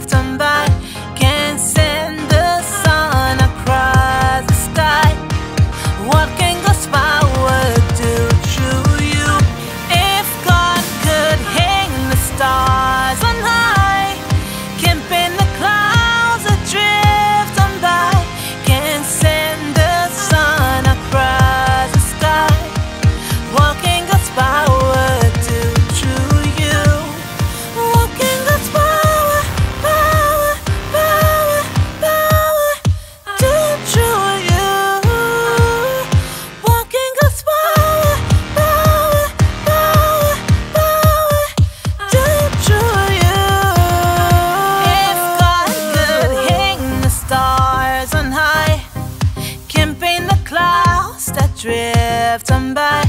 left drift on by